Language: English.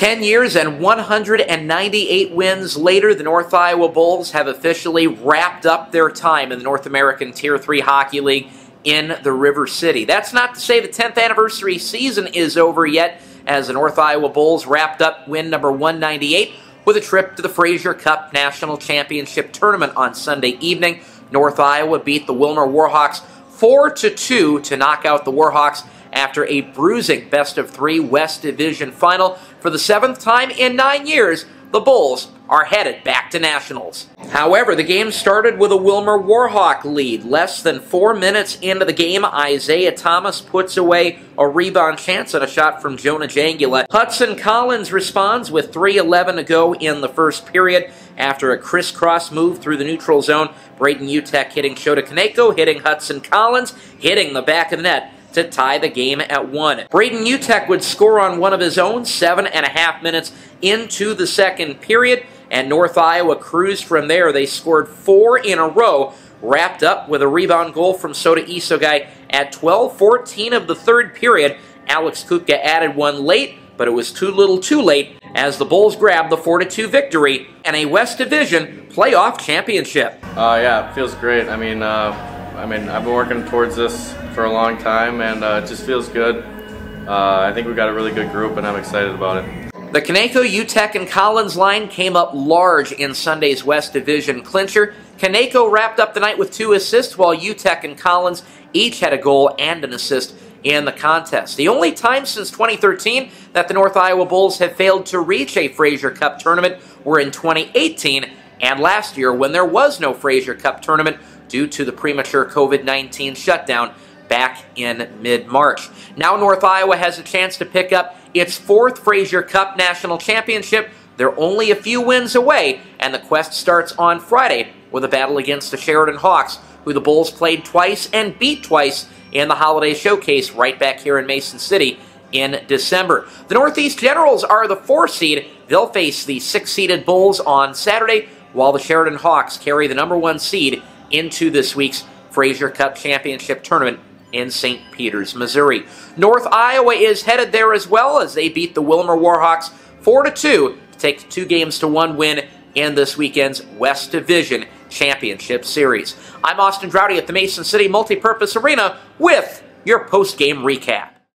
10 years and 198 wins later, the North Iowa Bulls have officially wrapped up their time in the North American Tier 3 Hockey League in the River City. That's not to say the 10th anniversary season is over yet, as the North Iowa Bulls wrapped up win number 198 with a trip to the Fraser Cup National Championship Tournament on Sunday evening. North Iowa beat the Willmar Warhawks 4 to 2 to knock out the Warhawks after a bruising best of three West Division final. For the seventh time in nine years, the Bulls are headed back to Nationals. However, the game started with a Willmar Warhawk lead. Less than four minutes into the game, Isaiah Thomas puts away a rebound chance and a shot from Jonah Jangula. Hudson Collins responds with 3.11 to go in the first period. After a crisscross move through the neutral zone, Brayton Utecht hitting Shota Kaneko, hitting Hudson Collins, hitting the back of the net to tie the game at one. Brayton Utecht would score on one of his own seven and a half minutes into the second period, and North Iowa cruised from there. They scored four in a row, wrapped up with a rebound goal from Sota Isogai at 12-14 of the third period. Alex Kutka added one late, but it was too little too late as the Bulls grabbed the 4-2 victory and a West Division playoff championship. Uh, yeah, it feels great. I mean, uh, I mean, I've been working towards this for a long time, and uh, it just feels good. Uh, I think we've got a really good group, and I'm excited about it. The Kaneko, Utecht, and Collins line came up large in Sunday's West Division clincher. Kaneko wrapped up the night with two assists, while Utecht and Collins each had a goal and an assist in the contest. The only time since 2013 that the North Iowa Bulls have failed to reach a Fraser Cup tournament were in 2018 and last year when there was no Fraser Cup tournament due to the premature COVID-19 shutdown back in mid-March. Now North Iowa has a chance to pick up its fourth Fraser Cup National Championship. They're only a few wins away, and the quest starts on Friday with a battle against the Sheridan Hawks, who the Bulls played twice and beat twice in the Holiday Showcase right back here in Mason City in December. The Northeast Generals are the four seed. They'll face the six-seeded Bulls on Saturday, while the Sheridan Hawks carry the number one seed into this week's Fraser Cup Championship Tournament in St. Peters, Missouri. North Iowa is headed there as well as they beat the Willmar Warhawks 4-2 to take two games to one win in this weekend's West Division Championship Series. I'm Austin Droughty at the Mason City Multipurpose Arena with your post-game recap.